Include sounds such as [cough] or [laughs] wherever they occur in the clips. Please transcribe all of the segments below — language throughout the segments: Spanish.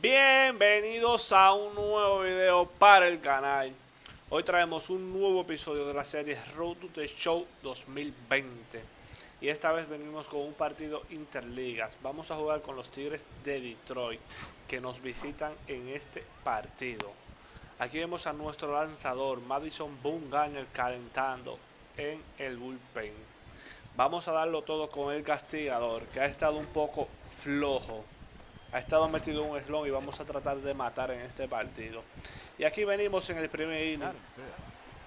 Bienvenidos a un nuevo video para el canal. Hoy traemos un nuevo episodio de la serie Road to the Show 2020. Y esta vez venimos con un partido interligas. Vamos a jugar con los Tigres de Detroit que nos visitan en este partido. Aquí vemos a nuestro lanzador Madison Bumgarner calentando en el bullpen. Vamos a darlo todo con el castigador que ha estado un poco flojo ha estado metido un slon y vamos a tratar de matar en este partido. Y aquí venimos en el primer inning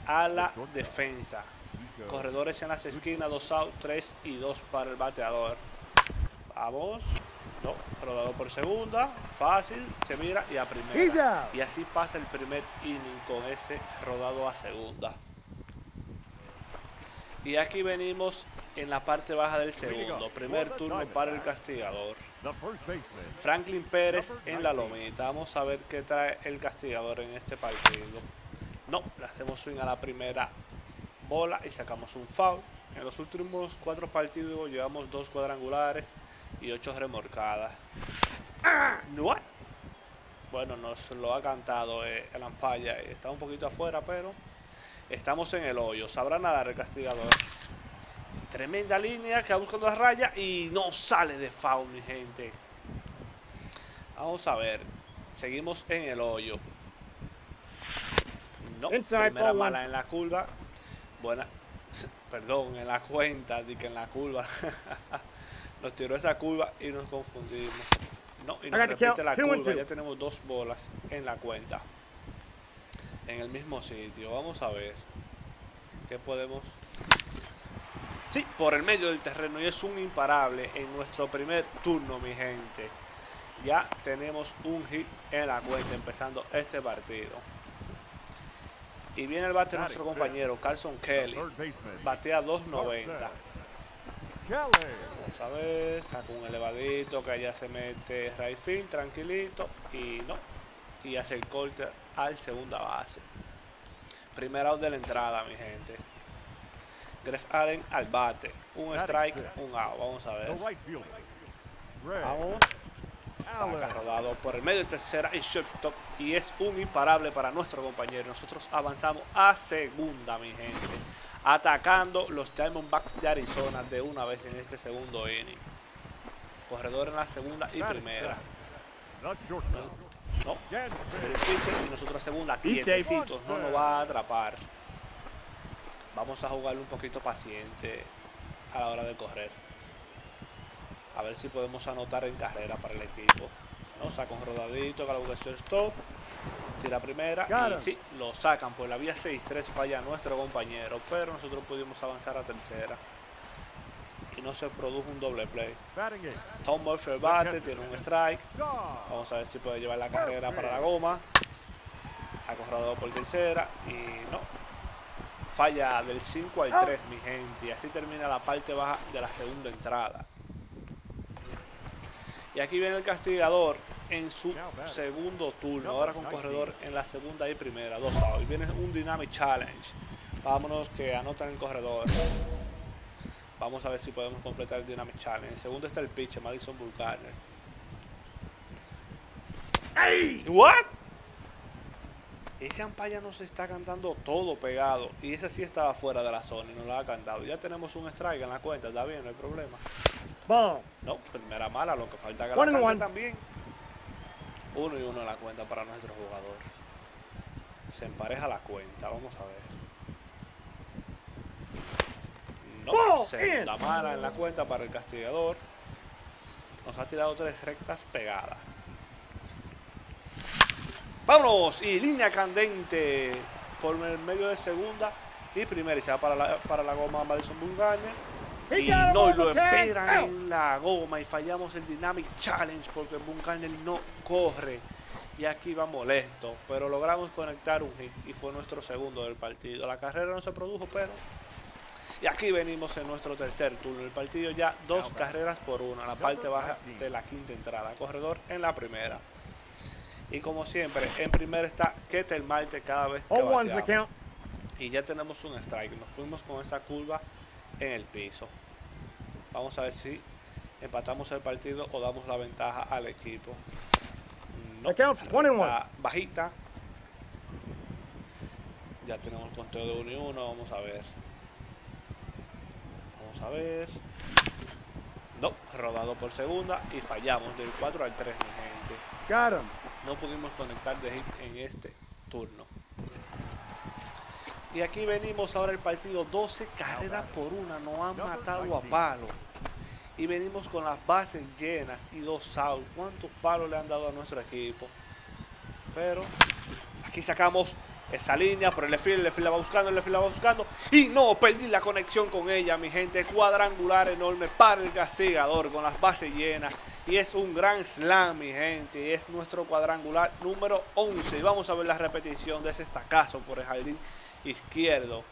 a la defensa. Corredores en las esquinas, 2 out, 3 y 2 para el bateador. Vamos. No, rodado por segunda, fácil, se mira y a primera. Y así pasa el primer inning con ese rodado a segunda. Y aquí venimos en la parte baja del segundo. Primer turno para el castigador. Franklin Pérez en la lomita. Vamos a ver qué trae el castigador en este partido. No, le hacemos swing a la primera bola y sacamos un foul. En los últimos cuatro partidos llevamos dos cuadrangulares y ocho remorcadas. Bueno, nos lo ha cantado eh, el Ampaya. Está un poquito afuera, pero estamos en el hoyo. Sabrá nadar el castigador. Tremenda línea que va buscando la raya y no sale de foul, mi gente. Vamos a ver. Seguimos en el hoyo. No, primera mala en la curva. Buena. Perdón, en la cuenta, di que en la curva. [laughs] nos tiró esa curva y nos confundimos. No, y nos repite la curva. Ya tenemos dos bolas en la cuenta. En el mismo sitio. Vamos a ver. ¿Qué podemos Sí, por el medio del terreno y es un imparable en nuestro primer turno, mi gente. Ya tenemos un hit en la cuenta empezando este partido. Y viene el bate nuestro compañero Carlson Kelly. Batea 2.90. Vamos a ver, saca un elevadito que allá se mete right tranquilito y no. Y hace el corte al segunda base. Primera out de la entrada, mi gente. Gref Allen al bate. Un strike, un out. Vamos a ver. Vamos. Saca rodado por el medio de tercera y shortstop. Y es un imparable para nuestro compañero. Nosotros avanzamos a segunda, mi gente. Atacando los Diamondbacks de Arizona de una vez en este segundo inning. Corredor en la segunda y primera. No, no. y nosotros segunda. Quietecitos. No nos va a atrapar vamos a jugar un poquito paciente a la hora de correr. A ver si podemos anotar en carrera para el equipo. ¿no? Saca un rodadito, que la stop. Tira primera y sí, lo sacan. Pues la vía 6-3 falla nuestro compañero. Pero nosotros pudimos avanzar a tercera. Y no se produjo un doble play. Tom Murphy bate, tiene un strike. Vamos a ver si puede llevar la carrera para la goma. Saca un rodado por tercera y no, falla del 5 al 3, mi gente. Y así termina la parte baja de la segunda entrada. Y aquí viene el castigador en su segundo turno. Ahora con corredor en la segunda y primera. Dos Y viene un Dynamic Challenge. Vámonos que anotan el corredor. Vamos a ver si podemos completar el Dynamic Challenge. En segundo está el pitch, Madison Bulgarner. ¿What? Ese Ampaya nos está cantando todo pegado. Y ese sí estaba fuera de la zona y nos lo ha cantado. Ya tenemos un strike en la cuenta, está bien, no hay problema. No, primera mala, lo que falta que la también. Uno y uno en la cuenta para nuestro jugador. Se empareja la cuenta, vamos a ver. No, segunda mala en la cuenta para el castigador. Nos ha tirado tres rectas pegadas. Vámonos. Y línea candente por el medio de segunda y primera. Y se va para la, para la goma Madison Bungane. Y no lo esperan en la goma y fallamos el Dynamic Challenge porque Bungane no corre. Y aquí va molesto, pero logramos conectar un hit y fue nuestro segundo del partido. La carrera no se produjo, pero... Y aquí venimos en nuestro tercer turno. El partido ya dos carreras por una, la parte baja de la quinta entrada. Corredor en la primera. Y como siempre, en primera está Ketel Marte cada vez que bateamos. Y ya tenemos un strike. Nos fuimos con esa curva en el piso. Vamos a ver si empatamos el partido o damos la ventaja al equipo. no, recta bajita. Ya tenemos el conteo de 1 y 1, vamos a ver. Vamos a ver. No, rodado por segunda y fallamos del 4 al 3, mi gente. Got him. No pudimos conectar de hit en este turno. Y aquí venimos ahora el partido 12 carreras por una. Nos han matado a palo. Y venimos con las bases llenas y dos outs. ¿Cuántos palos le han dado a nuestro equipo? Pero aquí sacamos esa línea por el left field la va buscando, el left field la va buscando. Y no, perdí la conexión con ella, mi gente. Cuadrangular enorme para el castigador con las bases llenas. Y es un gran slam, mi gente. Y es nuestro cuadrangular número 11. Y vamos a ver la repetición de ese estacazo por el jardín izquierdo.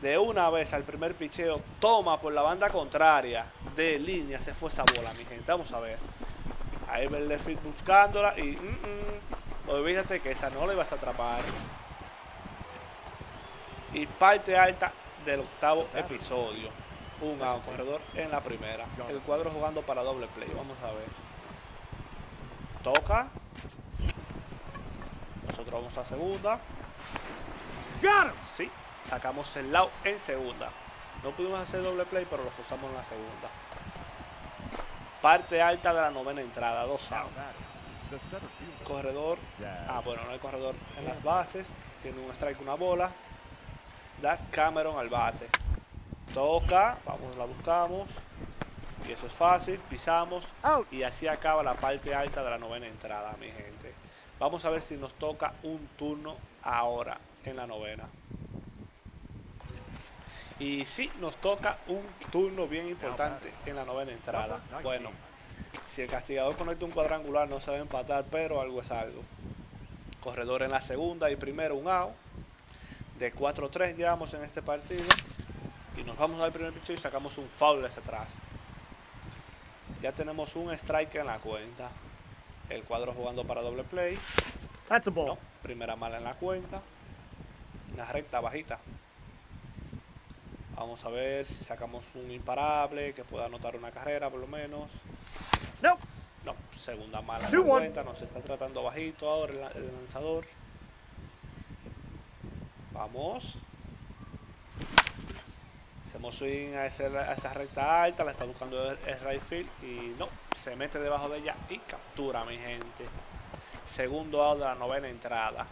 De una vez al primer picheo, toma por la banda contraria de línea. Se fue esa bola, mi gente. Vamos a ver. Ahí va el left field buscándola. Y mm, mm, olvídate que esa no la ibas a atrapar. Y parte alta del octavo episodio. Un out, corredor en la primera. El cuadro jugando para doble play. Vamos a ver. Toca. Nosotros vamos a segunda. Sí, sacamos el lado en segunda. No pudimos hacer doble play, pero lo forzamos en la segunda. Parte alta de la novena entrada, dos outs. Corredor. Ah, bueno, no hay corredor en las bases. Tiene un strike, una bola. Das Cameron al bate. Toca, vamos, la buscamos. Y eso es fácil, pisamos. Y así acaba la parte alta de la novena entrada, mi gente. Vamos a ver si nos toca un turno ahora en la novena. Y sí, nos toca un turno bien importante en la novena entrada. Bueno, si el castigador conecta un cuadrangular no se va a empatar, pero algo es algo. Corredor en la segunda y primero un out. De 4-3 llevamos en este partido. Y nos vamos al primer picheo y sacamos un foul hacia atrás. Ya tenemos un strike en la cuenta. El cuadro jugando para doble play. That's a ball. No, primera mala en la cuenta. Una recta bajita. Vamos a ver si sacamos un imparable que pueda anotar una carrera por lo menos. Nope. No, segunda mala en la cuenta. Nos está tratando bajito ahora el lanzador. Vamos. Hacemos swing a, a esa recta alta. La está buscando el, el field. Y no, se mete debajo de ella y captura, mi gente. Segundo out de la novena entrada.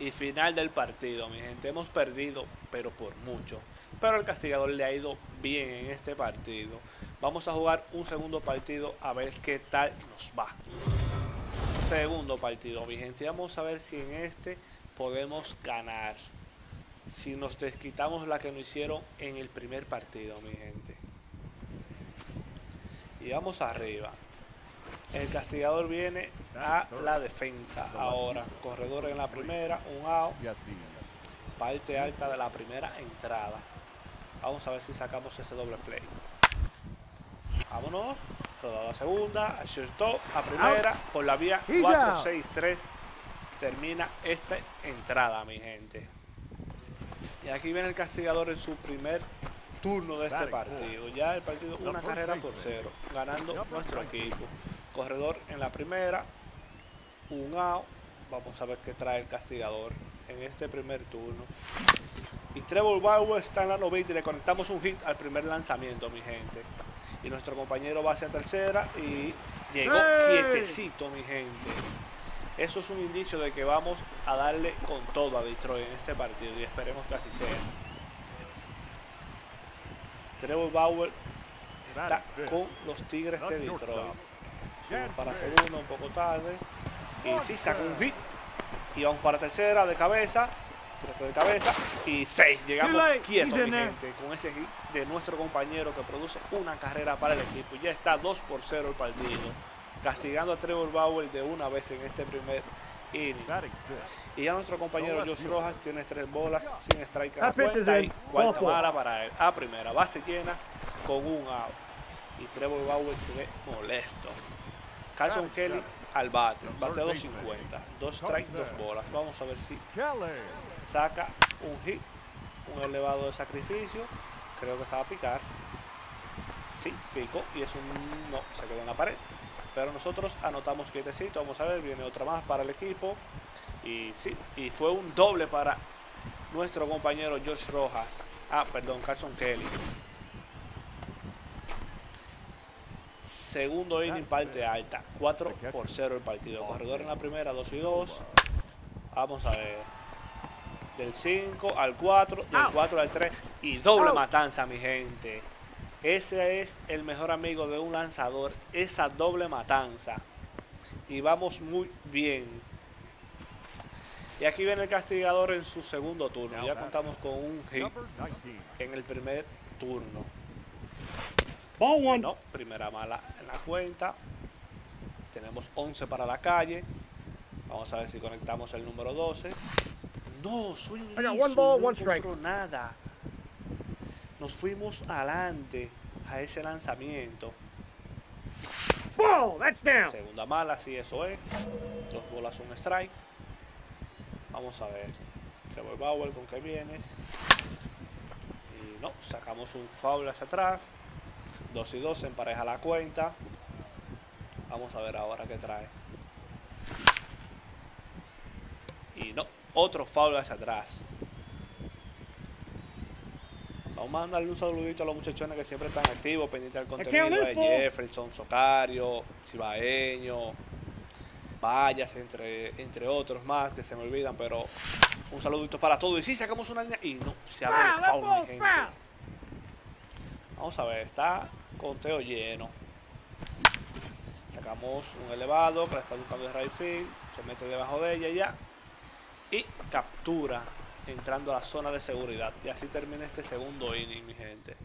Y final del partido, mi gente. Hemos perdido, pero por mucho. Pero el castigador le ha ido bien en este partido. Vamos a jugar un segundo partido a ver qué tal nos va. Segundo partido, mi gente. Vamos a ver si en este podemos ganar. Si nos desquitamos la que nos hicieron en el primer partido, mi gente. Y vamos arriba. El castigador viene a la defensa ahora. Corredor en la primera, un out, parte alta de la primera entrada. Vamos a ver si sacamos ese doble play. Vámonos. Rodado a segunda, a shortstop, a primera, por la vía He's 4-6-3. Termina esta entrada, mi gente. Y aquí viene el castigador en su primer turno de este partido. Ya el partido, una carrera por cero, ganando nuestro 20. equipo. Corredor en la primera, un out. Vamos a ver qué trae el castigador en este primer turno. Y Trevor Bauer está en la noventa y le conectamos un hit al primer lanzamiento, mi gente. Y nuestro compañero va hacia tercera y llegó ¡Hey! quietecito, mi gente. Eso es un indicio de que vamos a darle con todo a Detroit en este partido y esperemos que así sea. Trevor Bauer está con los Tigres de Detroit. Para segunda un poco tarde. Y sí, saca un hit. Y vamos para tercera de cabeza. Tiraste de cabeza. Y seis. Llegamos quietos, mi gente. Con ese hit de nuestro compañero que produce una carrera para el equipo. Ya está 2 por 0 el partido. Castigando a Trevor Bauer de una vez en este primer inning. Y ya nuestro compañero Josh. Rojas tiene tres bolas sin strike en la is cuenta y cuarta mala para él. A primera, base llena con un out. Y Trevor Bauer se ve molesto. Carson Kelly al bate, The third bateo baseman. 50. Dos Not strikes, dos bolas. Vamos a ver si saca un hit, un elevado de sacrificio. Creo que se va a picar. Sí, picó y es un. No, se quedó en la pared. Pero nosotros anotamos quietecito. Vamos a ver, viene otra más para el equipo. Y sí, y fue un doble para nuestro compañero George Rojas. Ah, perdón, Carson Kelly. Segundo inning, parte alta. 4 por 0 el partido. Corredor en la primera, 2 y 2. Vamos a ver. Del 5 al 4, del 4 al 3. Y doble matanza, mi gente. Ese es el mejor amigo de un lanzador. Esa doble matanza. Y vamos muy bien. Y aquí viene el castigador en su segundo turno. Ya contamos con un hit en el primer turno. No, primera mala en la cuenta. Tenemos 11 para la calle. Vamos a ver si conectamos el número 12. No, soy liso, no encontró nada. Nos fuimos adelante a ese lanzamiento. Segunda mala, sí, eso es. Dos bolas, un strike. Vamos a ver. Trevor Bauer, ¿con qué vienes? Y no, sacamos un foul hacia atrás. 2 y 2 empareja la cuenta. Vamos a ver ahora qué trae. Y no, otro foul hacia atrás. Vamos a mandarle un saludito a los muchachones que siempre están activos, pendientes del contenido de Jefferson, Socario, Cibaeño, Vallas, entre, entre otros más que se me olvidan, pero un saludito para todos. Y sí, sacamos una línea y no, se abre el foul, mi gente. Vamos a ver, está conteo lleno. Sacamos un elevado que la está buscando el right field, se mete debajo de ella ya. Y captura entrando a la zona de seguridad. Y así termina este segundo inning, mi gente.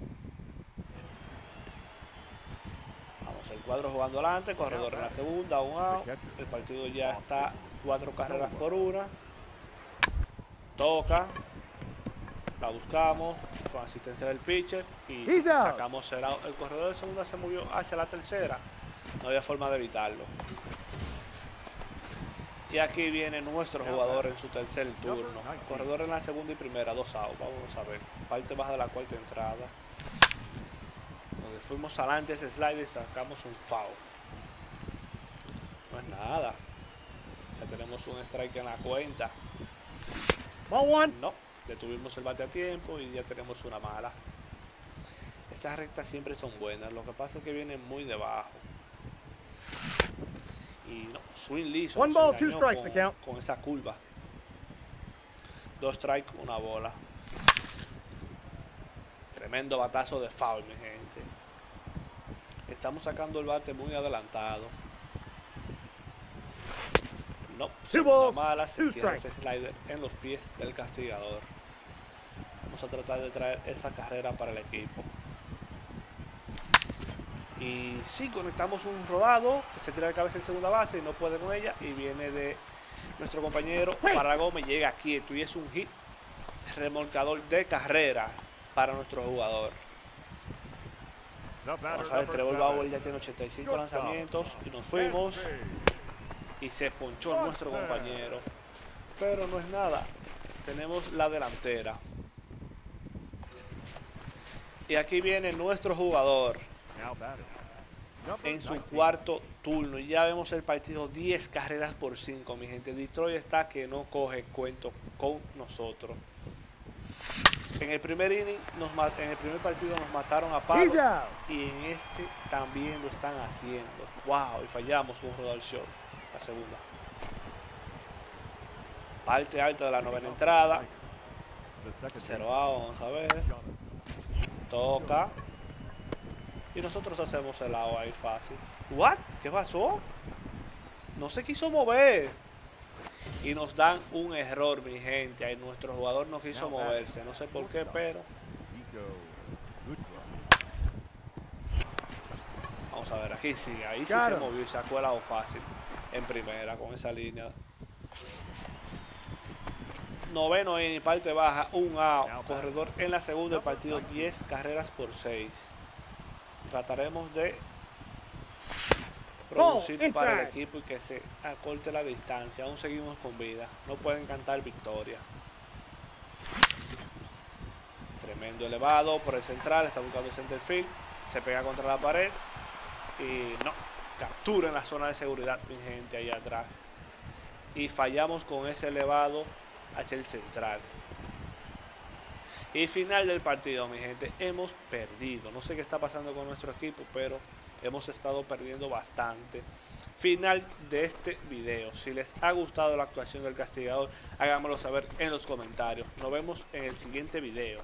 el cuadro jugando adelante, corredor en la segunda, un out. El partido ya está cuatro carreras por una. Toca. La buscamos con asistencia del pitcher y sacamos el. El corredor de segunda se movió hacia la tercera. No había forma de evitarlo. Y aquí viene nuestro jugador en su tercer turno. Corredor en la segunda y primera, dos outs. Vamos a ver. Parte baja de la cuarta entrada fuimos adelante ese slide y sacamos un foul. No es nada. Ya tenemos un strike en la cuenta. No, detuvimos el bate a tiempo y ya tenemos una mala. Estas rectas siempre son buenas. Lo que pasa es que vienen muy debajo. Y no, swing liso. con, con esa curva. Dos strikes, una bola. Tremendo batazo de foul, mi gente. Estamos sacando el bate muy adelantado. No, segunda mala, se tiene ese slider en los pies del castigador. Vamos a tratar de traer esa carrera para el equipo. Y sí, conectamos un rodado que se tira de cabeza en segunda base y no puede con ella. Y viene de nuestro compañero para Gómez, llega quieto y es un hit remolcador de carrera para nuestro jugador. Vamos a ver, Trevor Bauer ya tiene 85 lanzamientos y nos fuimos. Y se ponchó nuestro compañero. Pero no es nada. Tenemos la delantera. Y aquí viene nuestro jugador. En su cuarto turno. Y ya vemos el partido 10 carreras por 5, mi gente. Detroit está que no coge cuento con nosotros. En el primer inning, nos, en el primer partido nos mataron a palo y en este también lo están haciendo. Wow, y fallamos con rodar short, la segunda. Parte alta de la novena entrada. Cero A, vamos a ver. Toca. Y nosotros hacemos el lado ahí fácil. ¿What? ¿Qué pasó? No se quiso mover y nos dan un error, mi gente. Ahí nuestro jugador no quiso moverse, no sé por qué, pero... Vamos a ver, aquí sí, ahí sí se movió y sacó el lado fácil en primera con esa línea. Noveno en parte baja, un A, corredor en la segunda, el partido 10 carreras por 6. Trataremos de producir para el equipo y que se acorte la distancia. Aún seguimos con vida. No pueden cantar victoria. Tremendo elevado por el central. Está buscando el center field. Se pega contra la pared. Y no. captura en la zona de seguridad, mi gente, allá atrás. Y fallamos con ese elevado hacia el central. Y final del partido, mi gente, hemos perdido. No sé qué está pasando con nuestro equipo, pero hemos estado perdiendo bastante. Final de este video. Si les ha gustado la actuación del castigador, háganmelo saber en los comentarios. Nos vemos en el siguiente video.